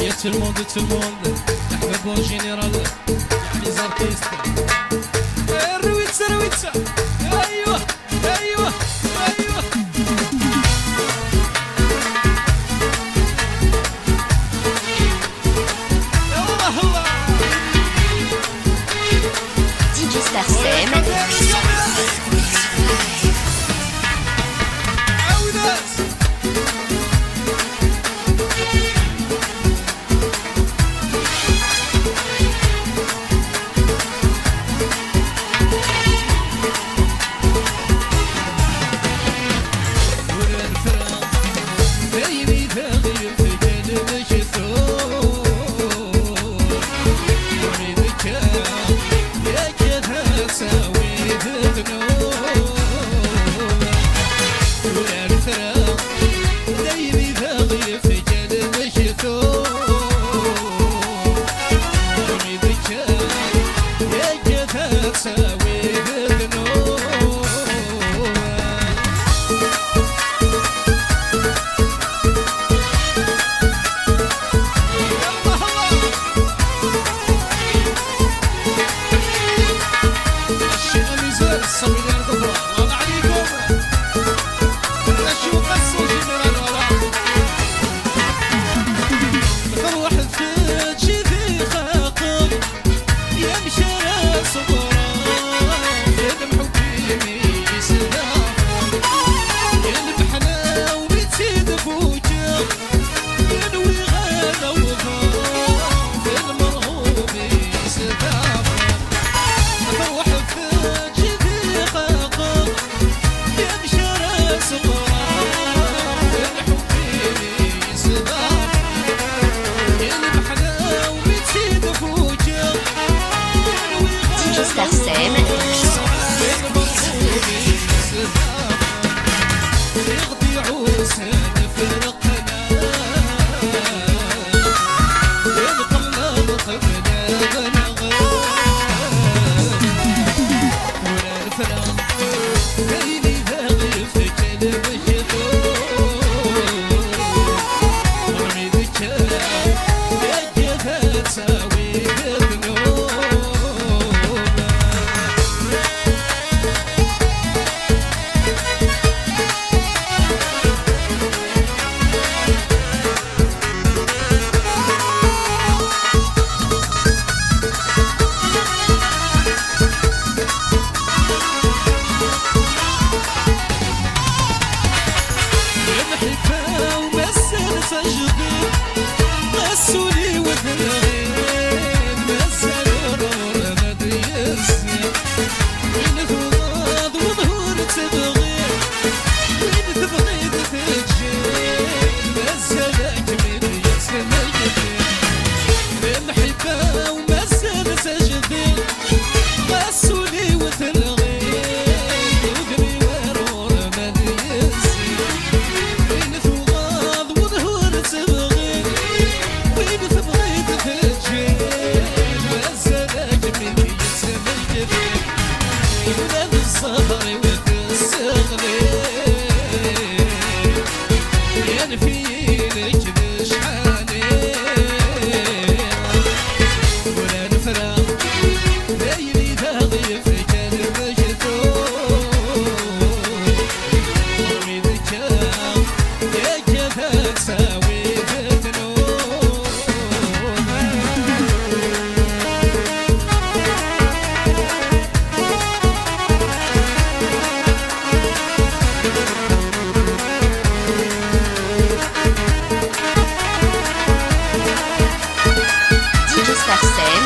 يا تلمود تلمود إحنا بون جينيرال يعني زارتيست Mulher será? عوسي I'll same.